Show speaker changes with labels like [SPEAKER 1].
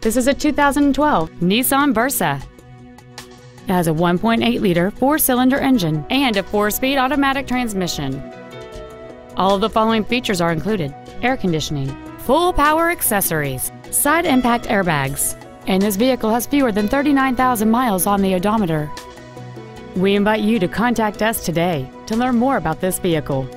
[SPEAKER 1] This is a 2012 Nissan Versa. It has a 1.8-liter four-cylinder engine and a four-speed automatic transmission. All of the following features are included. Air conditioning, full power accessories, side impact airbags, and this vehicle has fewer than 39,000 miles on the odometer. We invite you to contact us today to learn more about this vehicle.